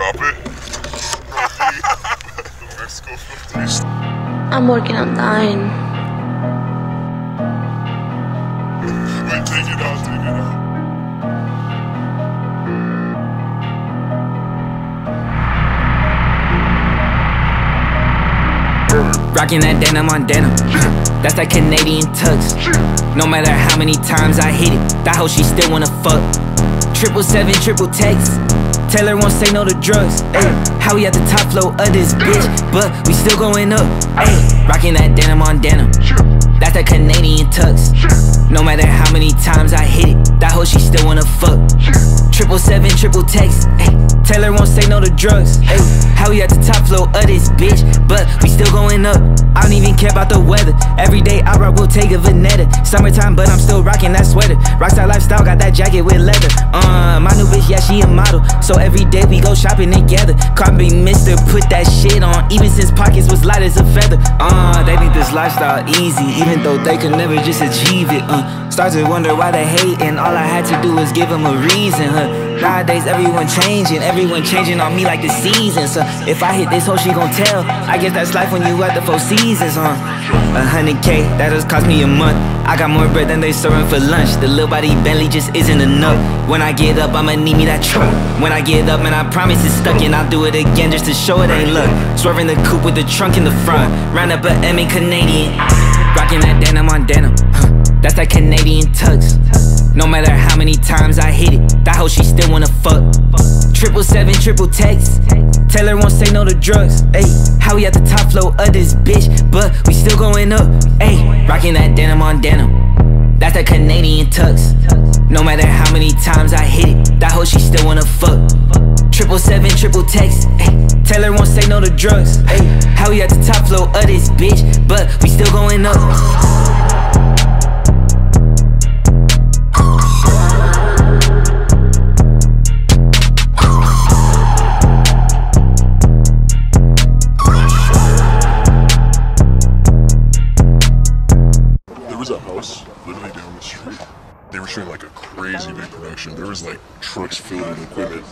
Drop it. I'm working on dying. Wait, take it out, take it out. Rocking that denim on denim. That's that Canadian tux. No matter how many times I hit it, that hoe she still wanna fuck. Triple seven, triple text. Her won't say no to drugs. Ayy, how we at the top flow of this bitch, but we still going up. Ayy, rocking that denim on denim. That's that Canadian tux. No matter how many times I hit it, that hoe she still wanna fuck. Triple seven, triple text. Ayy, tell her won't say no to drugs. Ayy, how we at the top flow of this bitch, but we still going up. I don't even care about the weather. Every day I rock Bottega Veneta. Summertime, but I'm still rocking that sweater. Rockstar lifestyle, got that jacket with leather. Uh, my new bitch, yeah, she a model. So every day we go shopping together. Call me Mister, put that shit on. Even since pockets was light as a feather. Uh, they think this lifestyle easy, even though they could never just achieve it. Uh, start to wonder why they hate, and all I had to do was give them a reason. Huh? Nowadays everyone changing, everyone changing on me like the seasons. So if I hit this hoe, she gon' tell. I guess that's life when you at the four seasons, huh? A hundred K, that just cost me a month. I got more bread than they serving for lunch. The little body Bentley just isn't enough. When I get up, I'ma need me that truck. When I get up, man, I promise it's stuck, and I'll do it again just to show it ain't luck. Swerving the coupe with the trunk in the front. Round up a Emmy Canadian. Rocking that denim on denim. Huh. That's that Canadian tux. No matter how many times I hit it, that hoe she still wanna fuck. Triple seven, triple text. Tell her won't say no to drugs. Hey, how we at the top flow of this bitch, but we still going up. Hey, rocking that denim on denim. That's that Canadian tux. No matter how many times I hit it, that hoe she still wanna fuck. Triple seven, triple text. Ayy, tell her won't say no to drugs. Ayy, how we at the top flow of this bitch, but we still going up. Literally down the street. They were shooting like a crazy big production. There was like trucks filled with equipment.